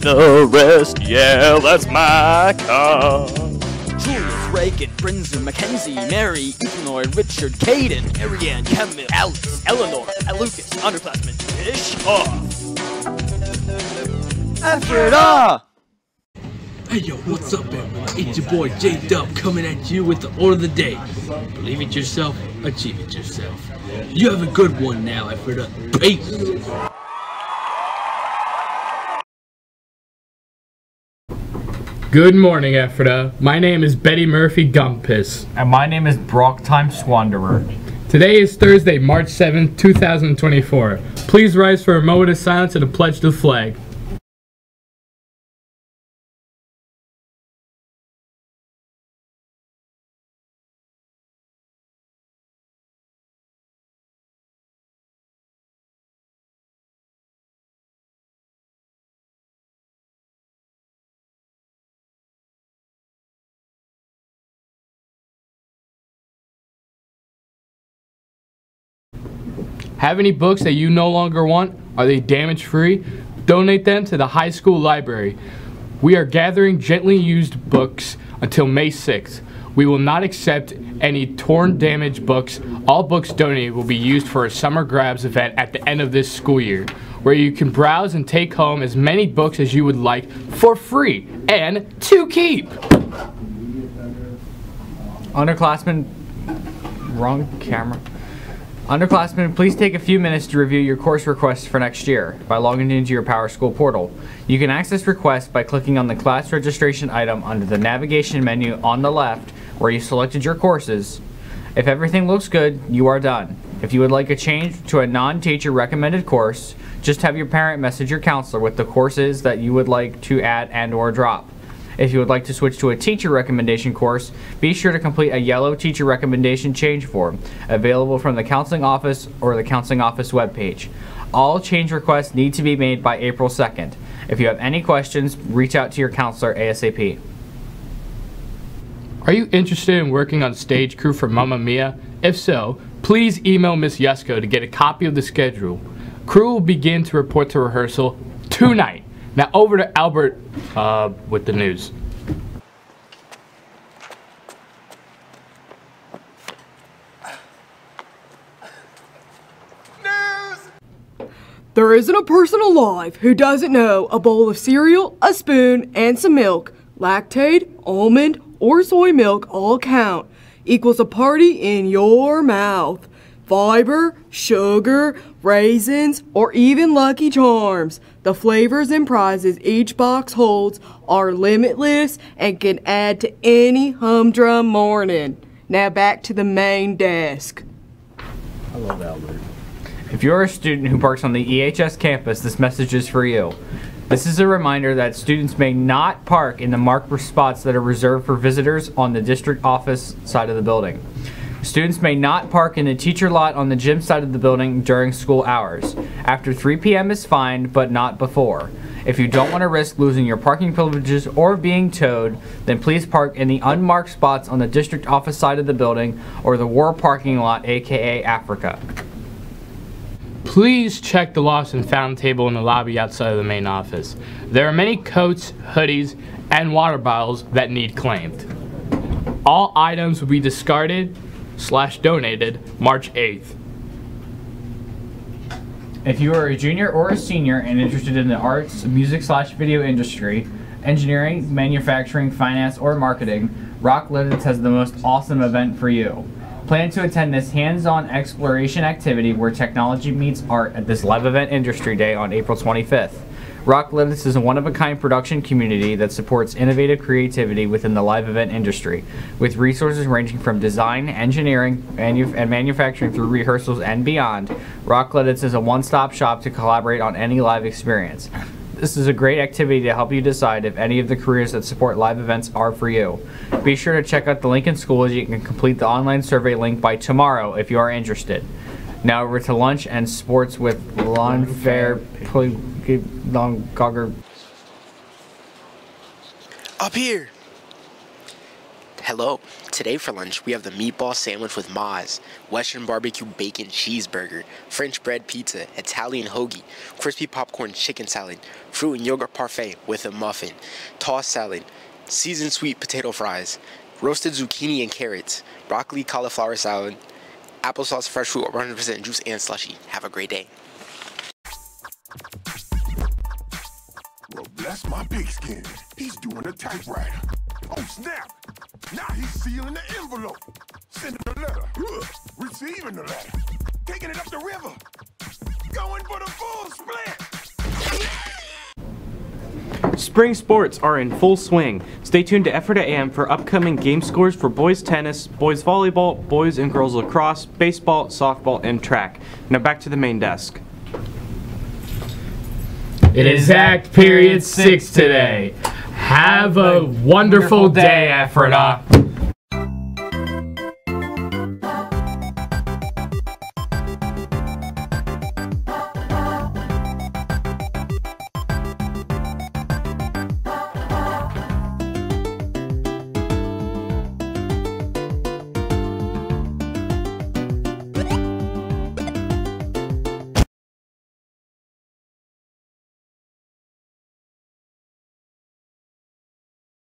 the rest. Yeah, that's my car. Julius, Reagan, Brinzer, Mackenzie, Mary, Eleanor, Richard, Caden, Ariane, Camille, Alex, Eleanor, Lucas, underclassmen, Fish off. Ephrata! Hey yo, what's up everyone? It's your boy J Dub coming at you with the order of the day. Believe it yourself, achieve it yourself. You have a good one now, Ephrata. Peace! Good morning, Ephrata. My name is Betty Murphy Gumpus. And my name is Brock Time Swanderer. Today is Thursday, March 7th, 2024. Please rise for a moment of silence and a pledge to the flag. Have any books that you no longer want? Are they damage free? Donate them to the high school library. We are gathering gently used books until May 6th. We will not accept any torn, damaged books. All books donated will be used for a summer grabs event at the end of this school year, where you can browse and take home as many books as you would like for free and to keep. Underclassmen, wrong camera. Underclassmen, please take a few minutes to review your course requests for next year by logging into your PowerSchool portal. You can access requests by clicking on the class registration item under the navigation menu on the left where you selected your courses. If everything looks good, you are done. If you would like a change to a non-teacher recommended course, just have your parent message your counselor with the courses that you would like to add and or drop. If you would like to switch to a teacher recommendation course, be sure to complete a yellow teacher recommendation change form available from the counseling office or the counseling office webpage. All change requests need to be made by April 2nd. If you have any questions, reach out to your counselor ASAP. Are you interested in working on stage crew for Mamma Mia? If so, please email Miss Yesko to get a copy of the schedule. Crew will begin to report to rehearsal tonight. Now over to Albert uh, with the news. news. There isn't a person alive who doesn't know a bowl of cereal, a spoon, and some milk, Lactaid, almond, or soy milk all count, equals a party in your mouth. Fiber, sugar, raisins, or even Lucky Charms. The flavors and prizes each box holds are limitless and can add to any humdrum morning. Now back to the main desk. I love Albert. If you're a student who parks on the EHS campus, this message is for you. This is a reminder that students may not park in the marked spots that are reserved for visitors on the district office side of the building. Students may not park in the teacher lot on the gym side of the building during school hours. After 3 p.m. is fine, but not before. If you don't want to risk losing your parking privileges or being towed, then please park in the unmarked spots on the district office side of the building or the war parking lot, aka Africa. Please check the lost and found table in the lobby outside of the main office. There are many coats, hoodies, and water bottles that need claimed. All items will be discarded slash donated March 8th. If you are a junior or a senior and interested in the arts, music slash video industry, engineering, manufacturing, finance, or marketing, Rock Lititz has the most awesome event for you. Plan to attend this hands-on exploration activity where technology meets art at this live event industry day on April 25th. Rock Lititz is a one-of-a-kind production community that supports innovative creativity within the live event industry, with resources ranging from design, engineering, manu and manufacturing through rehearsals and beyond. Rock Lititz is a one-stop shop to collaborate on any live experience. This is a great activity to help you decide if any of the careers that support live events are for you. Be sure to check out the link in school as you can complete the online survey link by tomorrow if you are interested. Now over to lunch and sports with Lawn Fair Long Gogger. Up here. Hello. Today for lunch, we have the meatball sandwich with Maz, Western barbecue bacon cheeseburger, French bread pizza, Italian hoagie, crispy popcorn chicken salad, fruit and yogurt parfait with a muffin, tossed salad, seasoned sweet potato fries, roasted zucchini and carrots, broccoli cauliflower salad, applesauce fresh fruit 100% juice and slushy. Have a great day. Well, bless my pigskin. He's doing a typewriter. Oh, snap! Now he's sealing the envelope. Sending a letter. Ugh. Receiving the letter. Taking it up the river. Going for the full split. Spring sports are in full swing. Stay tuned to Ephrata AM for upcoming game scores for boys tennis, boys volleyball, boys and girls lacrosse, baseball, softball, and track. Now back to the main desk. It is Act Period 6 today. Have a wonderful day, Ephrata.